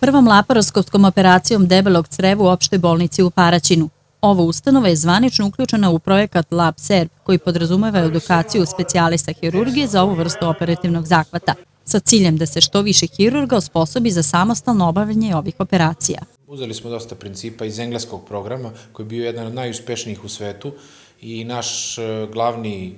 prvom laparoskopskom operacijom debelog creva u opštoj bolnici u Paraćinu. Ova ustanova je zvanično uključena u projekat Lab Serb, koji podrazumeva edukaciju specijalista hirurgije za ovu vrstu operativnog zahvata, sa ciljem da se što više hirurga osposobi za samostalno obavljanje ovih operacija. Uzeli smo dosta principa iz engleskog programa, koji je bio jedan od najuspešnijih u svetu i naš e, glavni e,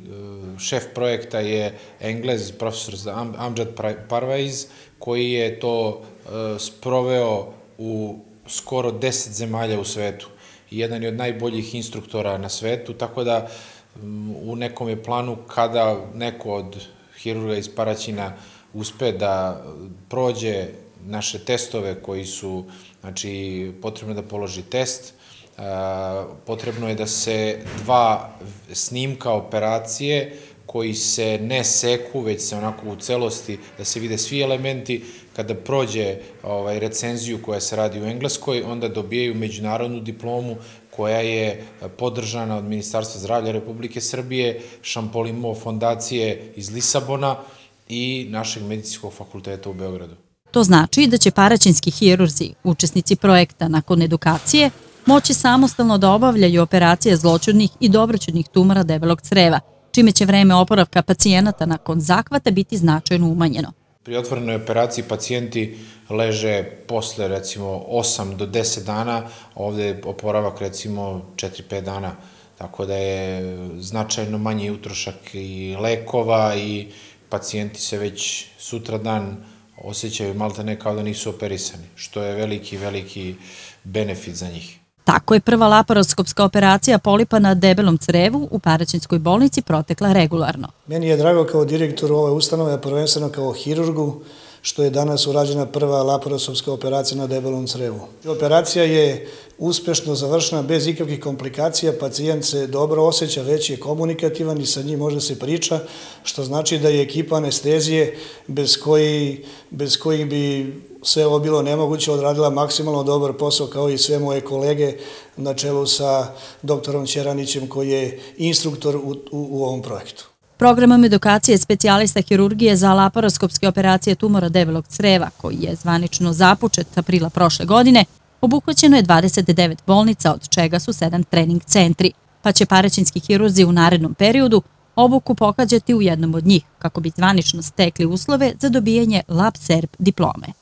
šef projekta je Englez, profesor Amjad Parvaiz, koji je to e, sproveo u skoro 10 zemalja u svetu. Jedan je od najboljih instruktora na svetu, tako da u nekom je planu kada neko od hirurga iz Paraćina uspe da prođe naše testove koji su, znači, potrebno da položi test, potrebno je da se dva snimka operacije koji se ne seku, već se onako u celosti, da se vide svi elementi, kada prođe ovaj, recenziju koja se radi u Engleskoj, onda dobijaju međunarodnu diplomu koja je podržana od Ministarstva zdravlja Republike Srbije, Šampolimo fondacije iz Lisabona i našeg medicinskog fakulteta u Beogradu. To znači da će paraćinski hirurzi, učesnici projekta nakon edukacije, moći samostalno da obavljaju operacije zločudnih i dobroćudnih tumora debelog creva, čime će vreme oporavka pacijenata nakon zahvata biti značajno umanjeno. Pri otvorenoj operaciji pacijenti leže posle recimo 8 do 10 dana, ovde je oporavak recimo 4-5 dana, tako da je značajno manji utrošak i lekova i pacijenti se već sutra dan osjećaju malta ne kao da nisu operisani, što je veliki, veliki benefit za njih. Tako je prva laparoskopska operacija polipa na debelom crevu u Paraćinskoj bolnici protekla regularno. Meni je drago kao direktor ove ustanove, prvenstveno kao hirurgu, što je danas urađena prva laparoskopska operacija na debelom crevu. Operacija je uspešno završena bez ikakvih komplikacija, pacijent se dobro osjeća, već je komunikativan i sa njim može se priča, što znači da je ekipa anestezije bez koji, bez bi sve ovo bilo nemoguće, odradila maksimalno dobar posao kao i sve moje kolege na čelu sa doktorom Ćeranićem koji je instruktor u, u ovom projektu. Programom edukacije specijalista hirurgije za laparoskopske operacije tumora debelog creva, koji je zvanično započet aprila prošle godine, obuhvaćeno je 29 bolnica, od čega su 7 trening centri, pa će paraćinski hirurzi u narednom periodu obuku pohađati u jednom od njih, kako bi zvanično stekli uslove za dobijanje Lab Serb diplome.